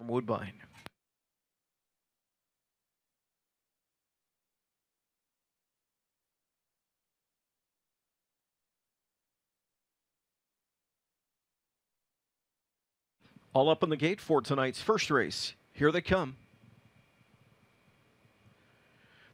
from Woodbine. All up on the gate for tonight's first race. Here they come.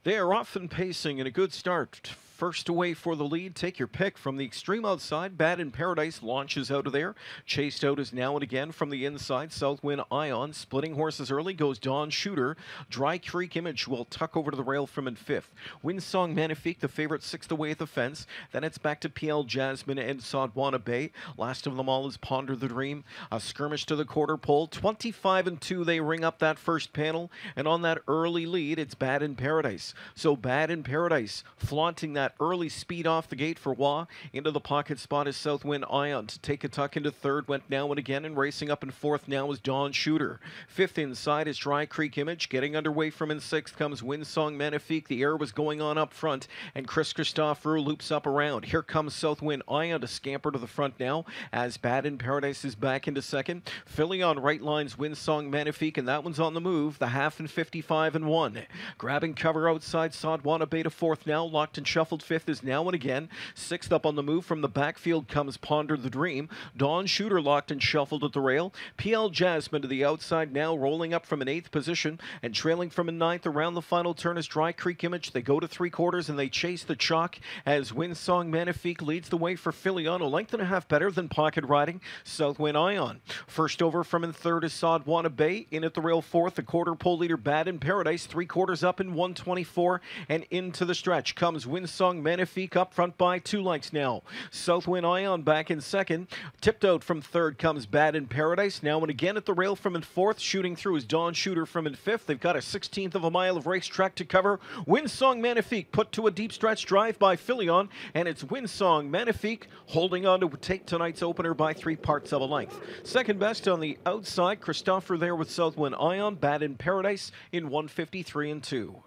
They are off and pacing in a good start. First away for the lead. Take your pick from the extreme outside. Bad in Paradise launches out of there. Chased out is now and again from the inside. Southwind Ion splitting horses early goes Dawn Shooter. Dry Creek Image will tuck over to the rail from in fifth. Windsong Magnifique, the favorite, sixth away at the fence. Then it's back to PL Jasmine and Sodwana Bay. Last of them all is Ponder the Dream. A skirmish to the quarter pole. 25 and 2, they ring up that first panel. And on that early lead, it's Bad in Paradise. So Bad in Paradise flaunting that that early speed off the gate for Wah. Into the pocket spot is Southwind Ion to take a tuck into third. Went now and again and racing up and fourth now is Dawn Shooter. Fifth inside is Dry Creek Image. Getting underway from in sixth comes Windsong Magnifique. The air was going on up front and Chris Christoforou loops up around. Here comes Southwind Ion to scamper to the front now as Bad in Paradise is back into second. Philly on right lines Windsong Magnifique and that one's on the move. The half and 55 and 1. Grabbing cover outside Sodwana Bay to fourth now. Locked and shuffled Fifth is now and again. Sixth up on the move from the backfield comes Ponder the Dream. Dawn Shooter locked and shuffled at the rail. PL Jasmine to the outside now, rolling up from an eighth position and trailing from a ninth around the final turn is Dry Creek Image. They go to three quarters and they chase the chalk as Windsong Magnifique leads the way for Filion. Length and a half better than Pocket Riding. Southwind Ion. First over from in third is Sodwana Bay. In at the rail fourth, the quarter pole leader Bad in Paradise. Three quarters up in 124 and into the stretch comes Windsong Song Magnifique up front by two lengths now. Southwind Ion back in second. Tipped out from third comes Bad in Paradise. Now and again at the rail from in fourth. Shooting through is Dawn Shooter from in fifth. They've got a 16th of a mile of racetrack to cover. Windsong Magnifique put to a deep stretch drive by Filion. And it's Windsong Magnifique holding on to take tonight's opener by three parts of a length. Second best on the outside. Christoforou there with Southwind Ion. Bad in Paradise in 153 and 2.